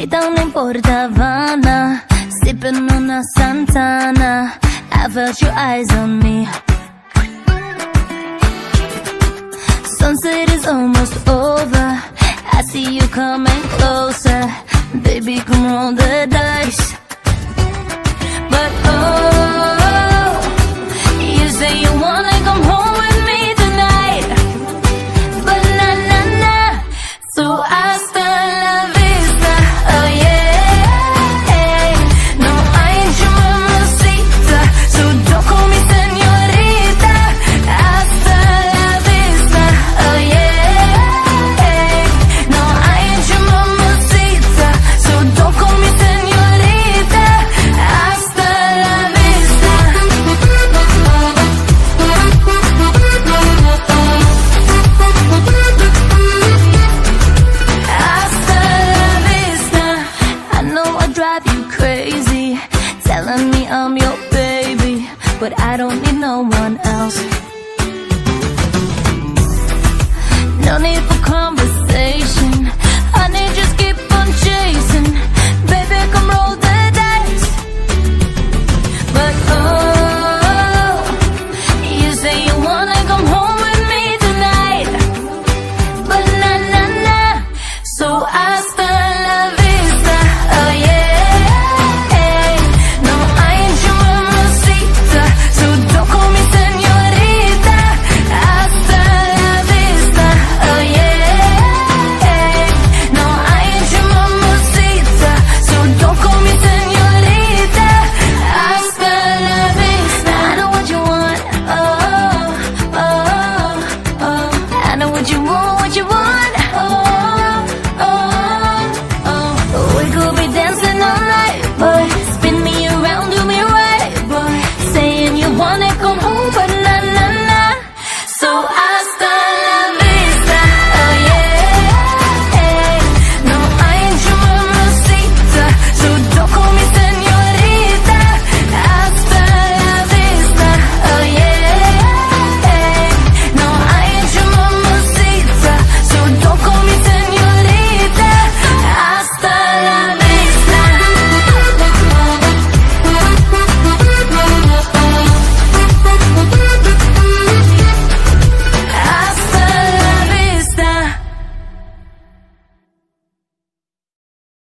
Lay down in Portavana, sipping on a Santana. I felt your eyes on me. Sunset is almost over. I see you coming closer. Baby, come roll the dice. drive you crazy Telling me I'm your baby But I don't need no one else. No need for conversation.